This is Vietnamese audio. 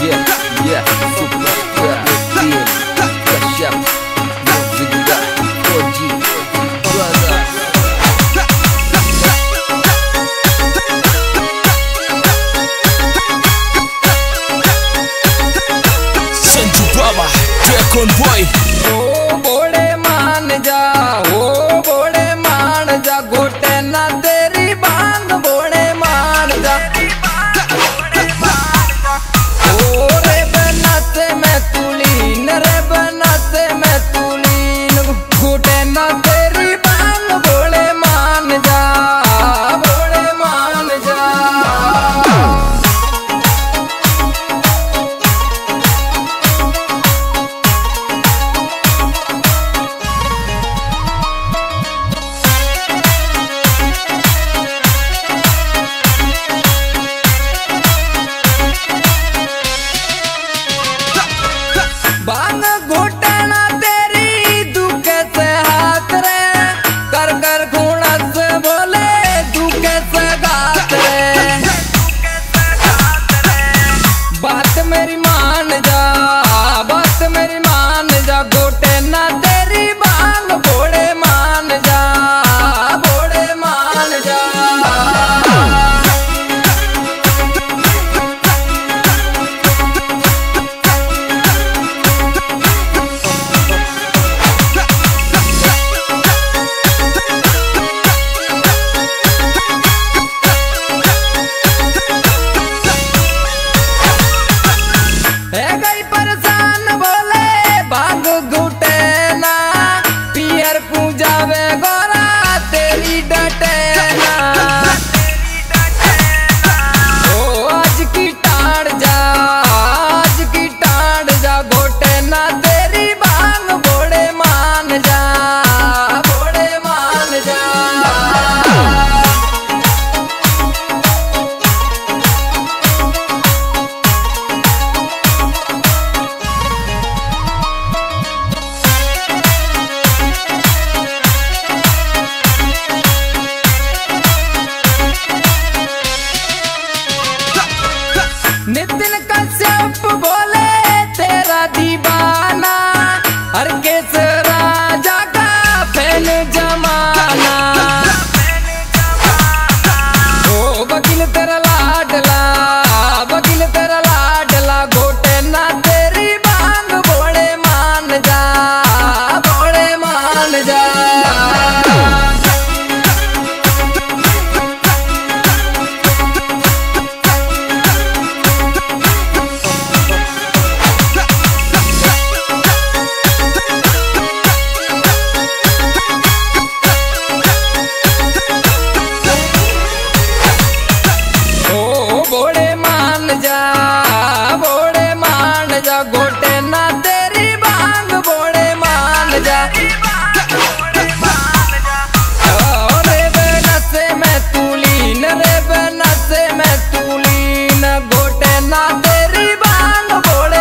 Yeah, yeah, super yeah, yeah, cash up, zigga, 4G, brother. Sanju Baba, Dragon Boy. बांगा नितिन कश्यप बोले तेरा दीवा री बांग बोले